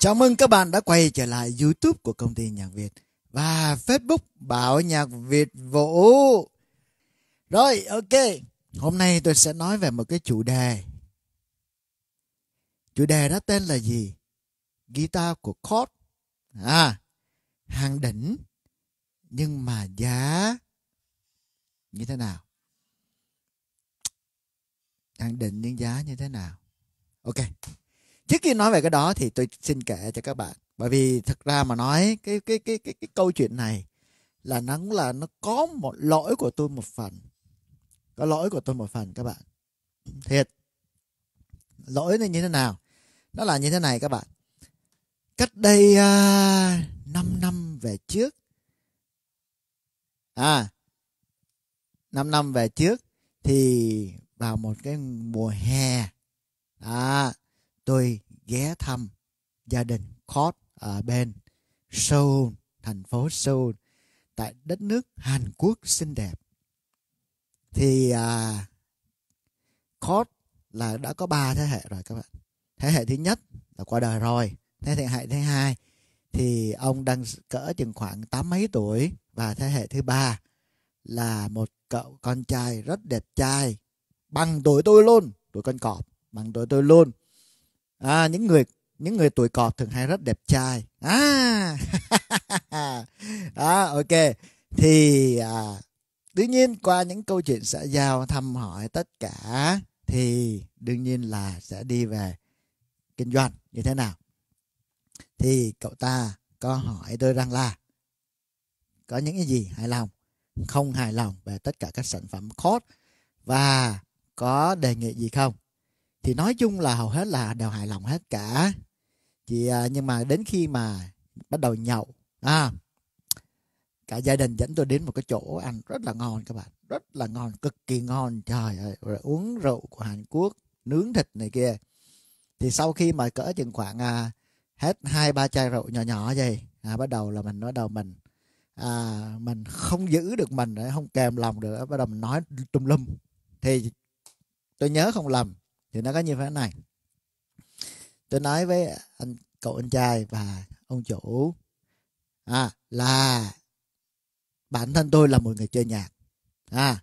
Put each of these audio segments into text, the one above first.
Chào mừng các bạn đã quay trở lại YouTube của công ty Nhạc Việt và Facebook Bảo Nhạc Việt Vũ. Rồi, ok. Hôm nay tôi sẽ nói về một cái chủ đề. Chủ đề đó tên là gì? Guitar của Chord. À, hàng đỉnh nhưng mà giá như thế nào? Hàng đỉnh nhưng giá như thế nào? Ok trước khi nói về cái đó thì tôi xin kể cho các bạn. Bởi vì thật ra mà nói cái cái cái cái cái câu chuyện này là nó là nó có một lỗi của tôi một phần. Có lỗi của tôi một phần các bạn. Thiệt. Lỗi này như thế nào? Nó là như thế này các bạn. Cách đây à, uh, 5 năm về trước. À 5 năm về trước thì vào một cái mùa hè. À tôi ghé thăm gia đình Kort ở bên Seoul, thành phố Seoul, tại đất nước Hàn Quốc xinh đẹp. Thì à, Kort là đã có ba thế hệ rồi các bạn. Thế hệ thứ nhất là qua đời rồi. Thế hệ thứ hai thì ông đang cỡ chừng khoảng tám mấy tuổi và thế hệ thứ ba là một cậu con trai rất đẹp trai bằng tuổi tôi luôn tuổi con cọp bằng tuổi tôi luôn à, những người những người tuổi cọp thường hay rất đẹp trai. À đó ok. Thì à, tuy nhiên qua những câu chuyện xã giao thăm hỏi tất cả thì đương nhiên là sẽ đi về kinh doanh như thế nào. Thì cậu ta có hỏi tôi rằng là có những cái gì hài lòng không hài lòng về tất cả các sản phẩm code và có đề nghị gì không? Thì nói chung là hầu hết là đều hài lòng hết cả. Chị à, nhưng mà đến khi mà bắt đầu nhậu à cả gia đình dẫn tôi đến một cái chỗ ăn rất là ngon các bạn. Rất là ngon cực kỳ ngon. Trời ơi rồi uống rượu của Hàn Quốc nướng thịt này kia. Thì sau khi mà cỡ chừng khoảng à, hết hai ba chai rượu nhỏ nhỏ vậy à, bắt đầu là mình bắt đầu mình à, mình không giữ được mình không kèm lòng được bắt đầu mình nói tùm lum. Thì tôi nhớ không lầm thì nó có như thế này. Tôi nói với anh, cậu anh trai và ông chủ à là bản thân tôi là một người chơi nhạc. À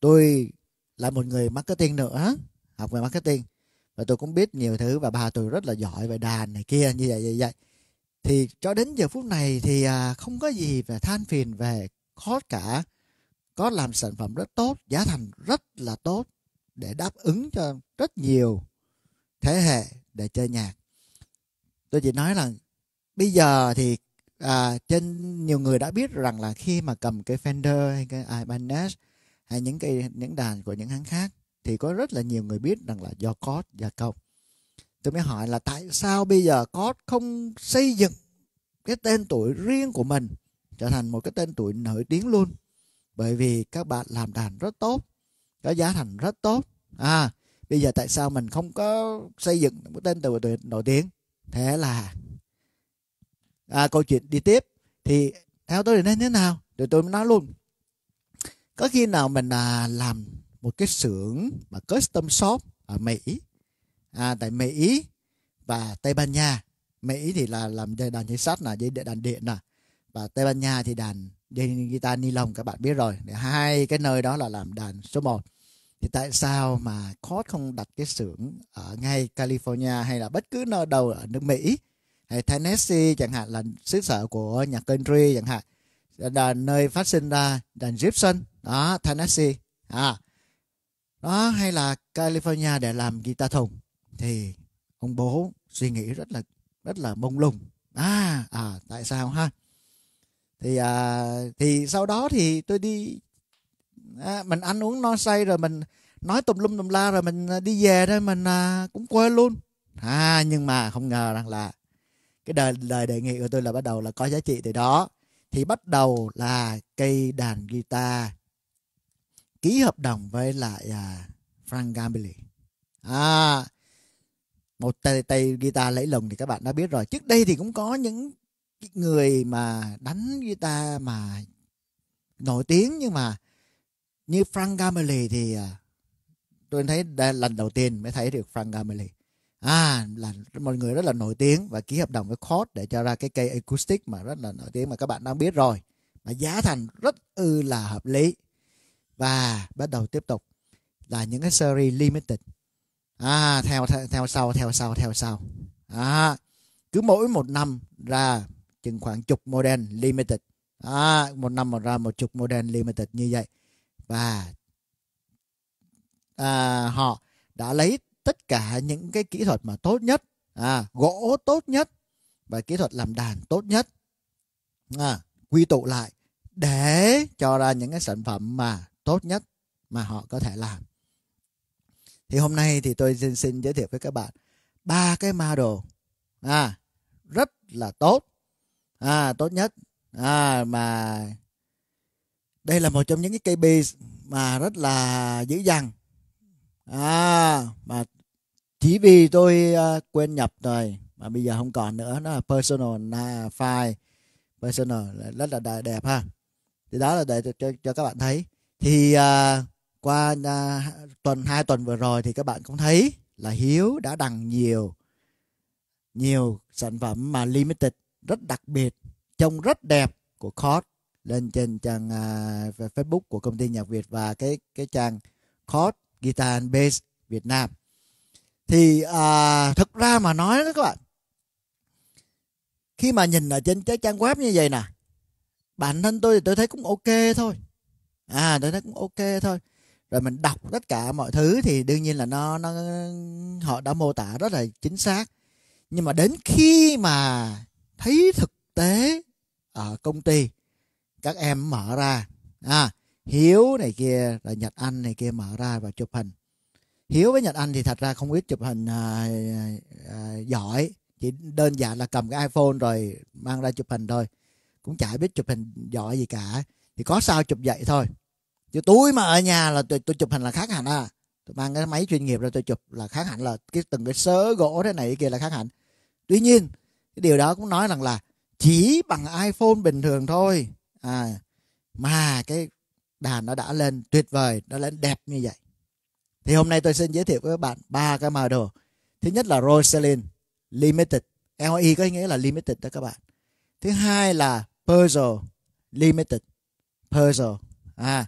tôi là một người marketing nữa, học về marketing. Và tôi cũng biết nhiều thứ và bà tôi rất là giỏi về đàn này kia, như vậy như vậy. Thì cho đến giờ phút này thì à, không có gì về than phiền về khó cả. Có làm sản phẩm rất tốt, giá thành rất là tốt để đáp ứng cho rất nhiều thế hệ để chơi nhạc. Tôi chỉ nói là bây giờ thì à, trên nhiều người đã biết rằng là khi mà cầm cái Fender hay cái Ibanez hay những cái những đàn của những hãng khác thì có rất là nhiều người biết rằng là do cốt và công. Tôi mới hỏi là tại sao bây giờ cốt không xây dựng cái tên tuổi riêng của mình trở thành một cái tên tuổi nổi tiếng luôn? Bởi vì các bạn làm đàn rất tốt có giá thành rất tốt. À bây giờ tại sao mình không có xây dựng một tên từ nổi tiếng? Thế là à, câu chuyện đi tiếp. Thì theo tôi thì nên thế nào? Rồi tôi mới nói luôn. Có khi nào mình à, làm một cái xưởng mà custom shop ở Mỹ à, tại Mỹ và Tây Ban Nha. Mỹ thì là làm dây đàn dây sắt là dây đàn điện nè. Và Tây Ban Nha thì đàn dây guitar ni lông các bạn biết rồi. Hai cái nơi đó là làm đàn số 1 thì tại sao mà Cod không đặt cái xưởng ở ngay California hay là bất cứ nơi đâu ở nước Mỹ hay Tennessee chẳng hạn, là xứ sở của nhạc country chẳng hạn, là nơi phát sinh ra đàn Gibson đó, Tennessee. À đó, hay là California để làm guitar thùng. Thì ông bố suy nghĩ rất là rất là mông lung. À à tại sao ha? Thì à, thì sau đó thì tôi đi à, mình ăn uống no say rồi mình nói tùm lum tùm la rồi mình à, đi về thôi mình à, cũng quên luôn. À nhưng mà không ngờ rằng là cái đời lời đề nghị của tôi là bắt đầu là có giá trị từ đó. Thì bắt đầu là cây đàn guitar ký hợp đồng với lại à, Frank Gambili. À một tay, tay guitar lấy lồng thì các bạn đã biết rồi. Trước đây thì cũng có những cái người mà đánh guitar mà nổi tiếng nhưng mà như Frank Gamelli thì à, tôi thấy lần đầu tiên mới thấy được Frank Gamelli à là một người rất là nổi tiếng và ký hợp đồng với Chord để cho ra cái cây acoustic mà rất là nổi tiếng mà các bạn đang biết rồi. Mà giá thành rất ư là hợp lý. Và bắt đầu tiếp tục là những cái series limited. À theo theo, theo sau theo sau theo sau. À cứ mỗi một năm ra chừng khoảng chục model limited. À, một năm một ra một chục model limited như vậy. Và à, họ đã lấy tất cả những cái kỹ thuật mà tốt nhất à, gỗ tốt nhất và kỹ thuật làm đàn tốt nhất à, quy tụ lại để cho ra những cái sản phẩm mà tốt nhất mà họ có thể làm. Thì hôm nay thì tôi xin, xin giới thiệu với các bạn ba cái model à rất là tốt à tốt nhất. À mà đây là một trong những cái cây mà rất là dữ dằn. À mà chỉ vì tôi uh, quên nhập rồi mà bây giờ không còn nữa. Nó là personal file. Personal rất là đẹp ha. Thì đó là để cho, cho các bạn thấy. Thì uh, qua uh, tuần hai tuần vừa rồi thì các bạn cũng thấy là hiếu đã đăng nhiều nhiều sản phẩm mà limited rất đặc biệt trông rất đẹp của Chord lên trên trang uh, Facebook của công ty nhạc Việt và cái cái trang Chord Guitar and Bass Việt Nam. Thì à, thực ra mà nói đó các bạn khi mà nhìn ở trên cái trang web như vậy nè bản thân tôi thì tôi thấy cũng ok thôi. À tôi thấy cũng ok thôi. Rồi mình đọc tất cả mọi thứ thì đương nhiên là nó nó họ đã mô tả rất là chính xác. Nhưng mà đến khi mà thấy thực tế ở công ty các em mở ra à hiếu này kia là nhật anh này kia mở ra và chụp hình. Hiếu với nhật anh thì thật ra không biết chụp hình à, à, giỏi chỉ đơn giản là cầm cái iphone rồi mang ra chụp hình thôi cũng chả biết chụp hình giỏi gì cả thì có sao chụp vậy thôi. Chứ túi mà ở nhà là tôi, tôi chụp hình là khác hẳn à. Tôi mang cái máy chuyên nghiệp ra tôi chụp là khác hẳn là cái từng cái sớ gỗ thế này kia là khác hẳn. Tuy nhiên cái điều đó cũng nói rằng là chỉ bằng iphone bình thường thôi. À mà cái đàn nó đã lên tuyệt vời, nó lên đẹp như vậy. Thì hôm nay tôi xin giới thiệu với các bạn ba cái model thứ nhất là Rosalind Limited. LI có nghĩa là limited đó các bạn. Thứ hai là Puzzle Limited. Puzzle à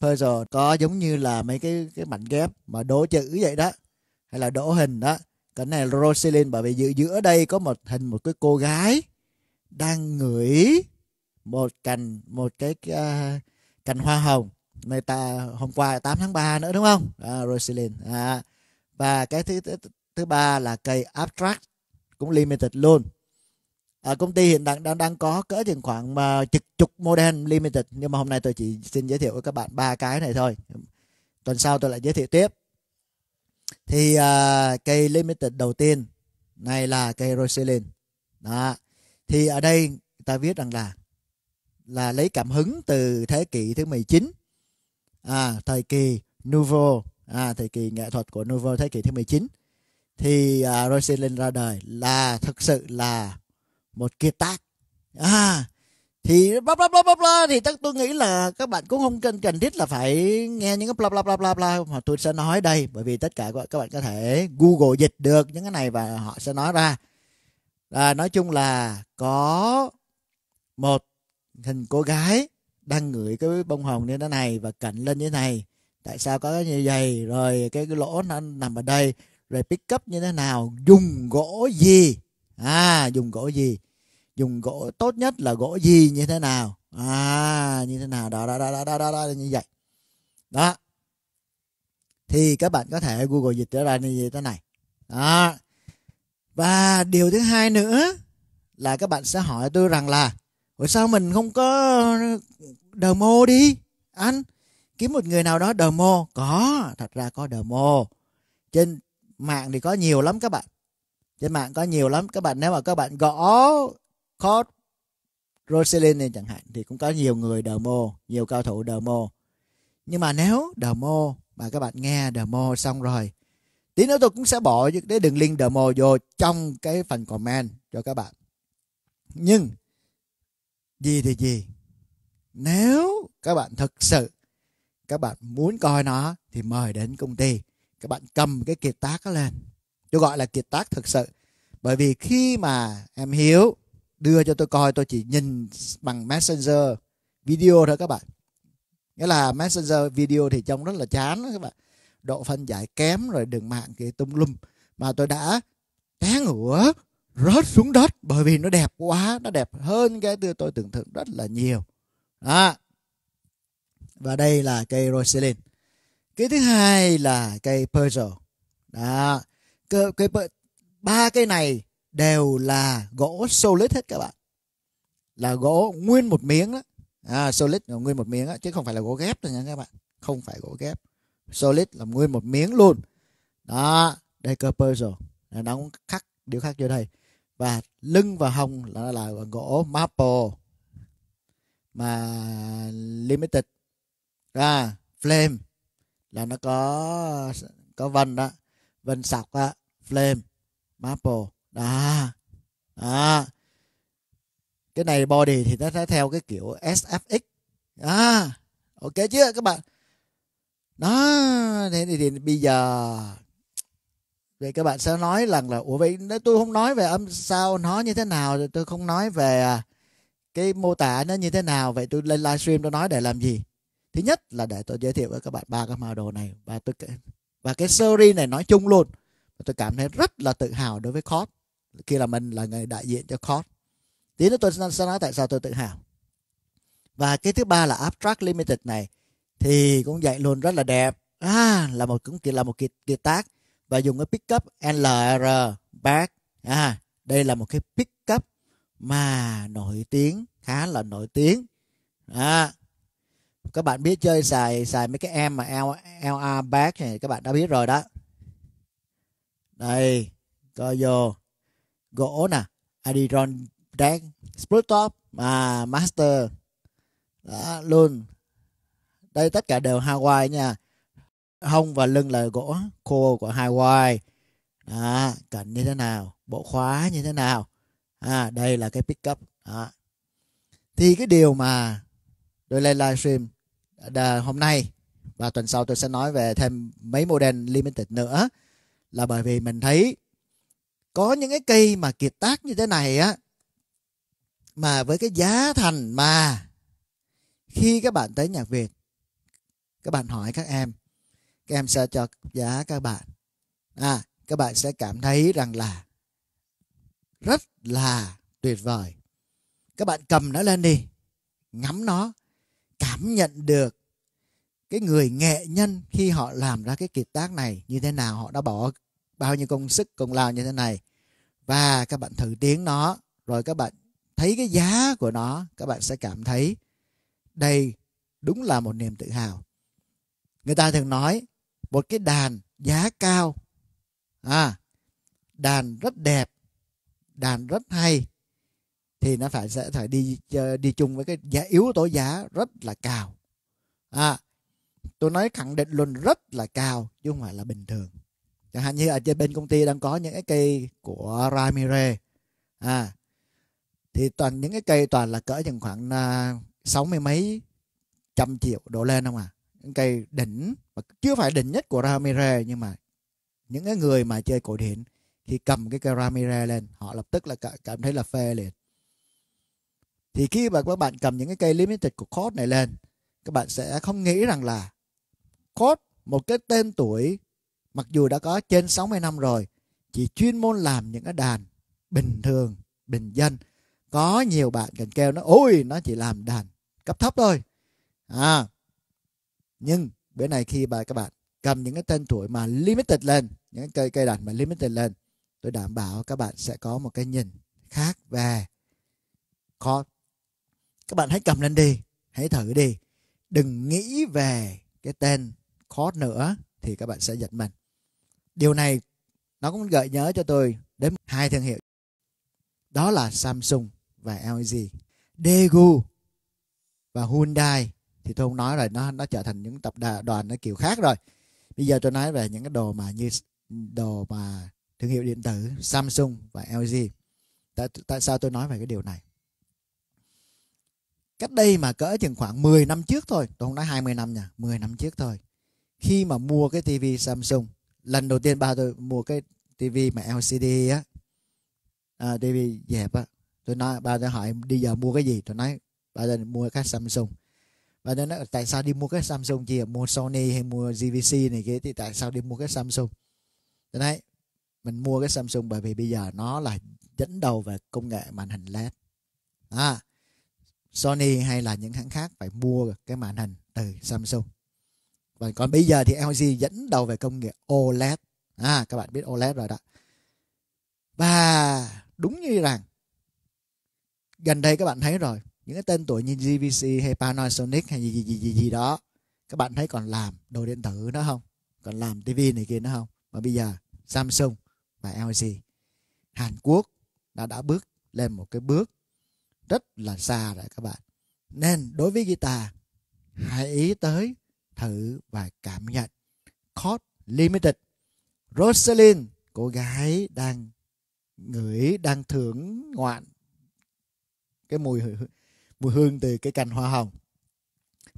Puzzle có giống như là mấy cái cái mảnh ghép mà đố chữ vậy đó. Hay là đố hình đó cái này là Rosalind bởi vì giữa, giữa đây có một hình một cái cô gái đang ngửi một cành một cái uh, cành hoa hồng. Người ta hôm qua 8 tháng 3 nữa đúng không? À, Rosalind à, và cái thứ, thứ thứ ba là cây abstract cũng limited luôn. À, công ty hiện đang đang đang có cỡ chừng khoảng mà chục chục model limited. Nhưng mà hôm nay tôi chỉ xin giới thiệu với các bạn ba cái này thôi. Tuần sau tôi lại giới thiệu tiếp thì uh, cây limited đầu tiên này là cây Rosalind đó. Thì ở đây ta viết rằng là là lấy cảm hứng từ thế kỷ thứ 19 à, thời kỳ Nouveau. À, thời kỳ nghệ thuật của Nouveau thế kỷ thứ 19 thì à, uh, Rosalind ra đời là thực sự là một kiệt tác. À thì bla bla bla bla bla thì tôi nghĩ là các bạn cũng không cần cần thiết là phải nghe những cái bla bla bla bla bla mà tôi sẽ nói đây bởi vì tất cả các bạn có thể Google dịch được những cái này và họ sẽ nói ra. À, nói chung là có một hình cô gái đang ngửi cái bông hồng như thế này và cạnh lên như thế này. Tại sao có như vậy? Rồi cái, cái lỗ nó nằm ở đây. Rồi pick up như thế nào? Dùng gỗ gì? À dùng gỗ gì? Dùng gỗ tốt nhất là gỗ gì như thế nào? À như thế nào? Đó đó đó đó đó, đó, đó như vậy. Đó. Thì các bạn có thể google dịch ra như thế này. Đó. Và điều thứ hai nữa là các bạn sẽ hỏi tôi rằng là Ủa sao mình không có demo đi anh? Kiếm một người nào đó demo có thật ra có demo trên mạng thì có nhiều lắm các bạn. Trên mạng có nhiều lắm. Các bạn nếu mà các bạn gõ code Rosalind này chẳng hạn, thì cũng có nhiều người demo nhiều cao thủ demo nhưng mà nếu demo mà các bạn nghe demo xong rồi, tí nữa tôi cũng sẽ bỏ cái đường link demo vô trong cái phần comment cho các bạn. Nhưng, gì thì gì, nếu các bạn thực sự, các bạn muốn coi nó thì mời đến công ty. Các bạn cầm cái kiệt tác đó lên. Tôi gọi là kiệt tác thực sự. Bởi vì khi mà em hiếu đưa cho tôi coi tôi chỉ nhìn bằng messenger video thôi các bạn. Nghĩa là messenger video thì trông rất là chán đó các bạn. Độ phân giải kém rồi đường mạng kia tung lum. Mà tôi đã té ngửa rớt xuống đất bởi vì nó đẹp quá nó đẹp hơn cái tôi tôi tưởng tượng rất là nhiều. Đó. Và đây là cây roselyn. Cái thứ hai là cây Purcell đó. Cây, cây ba cây này đều là gỗ solid hết các bạn. Là gỗ nguyên một miếng đó à, solid là nguyên một miếng đó, chứ không phải là gỗ ghép đâu nha các bạn. Không phải gỗ ghép. Solid là nguyên một miếng luôn. Đó đây cơ puzzle nó cũng khắc điều khắc vô đây. Và lưng và hông là là gỗ maple mà limited. À, flame là nó có có vân đó. Vân sọc á flame maple đó. Đó. Cái này body thì nó sẽ theo cái kiểu SFX à ok chưa các bạn? Đó. Thế thì, thì bây giờ vậy các bạn sẽ nói rằng là ủa vậy tôi không nói về âm sao nó như thế nào rồi tôi không nói về à, cái mô tả nó như thế nào. Vậy tôi lên livestream tôi nói để làm gì? Thứ nhất là để tôi giới thiệu với các bạn ba cái model này và tôi và cái series này nói chung luôn. Tôi cảm thấy rất là tự hào đối với Cos khi là mình là người đại diện cho court, tí nữa tôi sẽ nói tại sao tôi tự hào. Và cái thứ ba là Abstract Limited này thì cũng dạy luôn rất là đẹp. À, là một cũng là một kiệt, kiệt tác và dùng cái pickup LR back. À, đây là một cái pickup mà nổi tiếng khá là nổi tiếng. À, các bạn biết chơi xài xài mấy cái em mà L, LR back này các bạn đã biết rồi đó. Đây coi vô gỗ nè, Adiron deck split top mà master. Đó, luôn. Đây tất cả đều Hawaii nha. Hông và lưng là gỗ khô của Hawaii. Đó cạnh như thế nào? Bộ khóa như thế nào? À đây là cái pickup. Đó. Thì cái điều mà tôi lên livestream à, hôm nay và tuần sau tôi sẽ nói về thêm mấy model limited nữa. Là bởi vì mình thấy có những cái cây mà kiệt tác như thế này á, mà với cái giá thành mà khi các bạn tới nhạc Việt, các bạn hỏi các em các em sẽ cho giá các bạn. À các bạn sẽ cảm thấy rằng là rất là tuyệt vời. Các bạn cầm nó lên đi, ngắm nó, cảm nhận được cái người nghệ nhân khi họ làm ra cái kiệt tác này như thế nào, họ đã bỏ bao nhiêu công sức, công lao như thế này. Và các bạn thử tiếng nó, rồi các bạn thấy cái giá của nó, các bạn sẽ cảm thấy đây đúng là một niềm tự hào. Người ta thường nói một cái đàn giá cao à đàn rất đẹp, đàn rất hay, thì nó phải, sẽ phải đi ờ, đi chung với cái giá, yếu tố giá rất là cao. À tôi nói khẳng định luôn, rất là cao chứ không phải là bình thường chẳng hạn như ở trên bên công ty đang có những cái cây của Ramirez. À thì toàn những cái cây toàn là cỡ chừng khoảng à, sáu mươi mấy trăm triệu đổ lên không à. Những cây đỉnh mà chưa phải đỉnh nhất của Ramirez, nhưng mà những cái người mà chơi cổ điển, khi cầm cái cây Ramirez lên, họ lập tức là cảm thấy là phê liền. Thì khi mà các bạn cầm những cái cây limited của Code này lên, các bạn sẽ không nghĩ rằng là Code một cái tên tuổi mặc dù đã có trên 60 năm rồi, chỉ chuyên môn làm những cái đàn bình thường, bình dân. Có nhiều bạn cần kêu nó, ôi, nó chỉ làm đàn cấp thấp thôi. À nhưng bữa này khi bà các bạn cầm những cái tên tuổi mà limited lên, những cây cây đàn mà limited lên, tôi đảm bảo các bạn sẽ có một cái nhìn khác về khó các bạn hãy cầm lên đi, hãy thử đi. Đừng nghĩ về cái tên khó nữa thì các bạn sẽ giật mình điều này nó cũng gợi nhớ cho tôi đến hai thương hiệu. Đó là Samsung và LG Daegu và Hyundai thì tôi không nói rồi nó nó trở thành những tập đoàn nó kiểu khác rồi. Bây giờ tôi nói về những cái đồ mà như đồ mà thương hiệu điện tử Samsung và LG tại, tại sao tôi nói về cái điều này? Cách đây mà cỡ chừng khoảng 10 năm trước thôi tôi không nói 20 năm nha 10 năm trước thôi. Khi mà mua cái tivi Samsung lần đầu tiên ba tôi mua cái tivi mà LCD á. À, tivi dẹp á. Tôi nói ba tôi hỏi đi giờ mua cái gì? Tôi nói ba tôi mua cái Samsung. Và tôi nói ờ, tại sao đi mua cái Samsung gì mua Sony hay mua GVC này kia thì tại sao đi mua cái Samsung? Tôi nói mình mua cái Samsung bởi vì bây giờ nó là dẫn đầu về công nghệ màn hình LED. À, Sony hay là những hãng khác phải mua cái màn hình từ Samsung và còn bây giờ thì LG dẫn đầu về công nghệ OLED à các bạn biết OLED rồi đó. Và đúng như rằng gần đây các bạn thấy rồi những cái tên tuổi như GVC hay Panasonic hay gì gì gì gì, gì đó các bạn thấy còn làm đồ điện tử nữa không? Còn làm tivi này kia nữa không? Mà bây giờ Samsung và LG Hàn Quốc đã đã bước lên một cái bước rất là xa rồi các bạn. Nên đối với guitar hãy ý tới thử và cảm nhận. Cod Limited Rosalind cô gái đang ngửi đang thưởng ngoạn cái mùi mùi hương từ cái cành hoa hồng.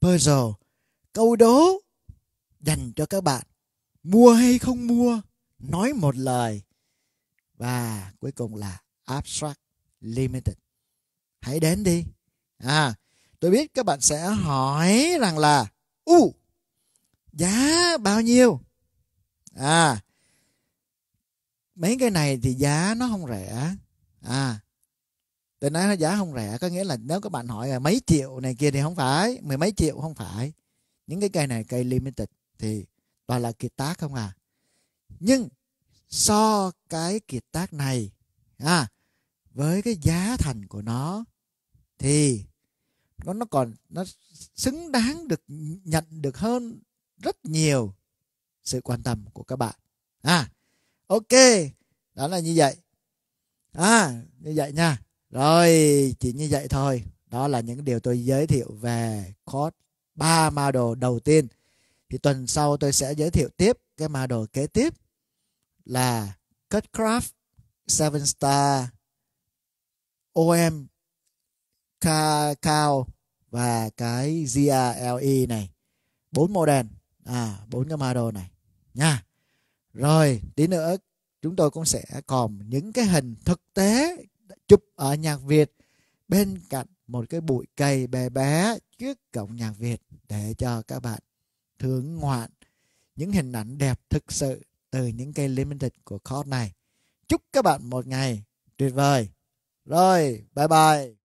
Puzzle, câu đố dành cho các bạn, mua hay không mua, nói một lời. Và cuối cùng là abstract limited. Hãy đến đi. À tôi biết các bạn sẽ hỏi rằng là, u giá bao nhiêu? À mấy cái này thì giá nó không rẻ. À tôi nói giá không rẻ có nghĩa là nếu các bạn hỏi là mấy triệu này kia thì không phải, mười mấy triệu không phải. Những cái cây này, cây limited thì toàn là kiệt tác không à. Nhưng so cái kiệt tác này à với cái giá thành của nó thì nó nó còn, nó xứng đáng được nhận được hơn rất nhiều sự quan tâm của các bạn. À ok, đó là như vậy. À như vậy nha. Rồi, chỉ như vậy thôi. Đó là những điều tôi giới thiệu về code ba model đầu tiên. Thì tuần sau tôi sẽ giới thiệu tiếp cái model kế tiếp là Cutcraft 7 Star OM cao và cái GRLE này. Bốn model à bốn cái model này nha rồi tí nữa chúng tôi cũng sẽ còn những cái hình thực tế chụp ở nhạc Việt bên cạnh một cái bụi cây bé bé trước cổng nhạc Việt để cho các bạn thưởng ngoạn những hình ảnh đẹp thực sự từ những cây limited của Chord này. Chúc các bạn một ngày tuyệt vời. Rồi, bye bye.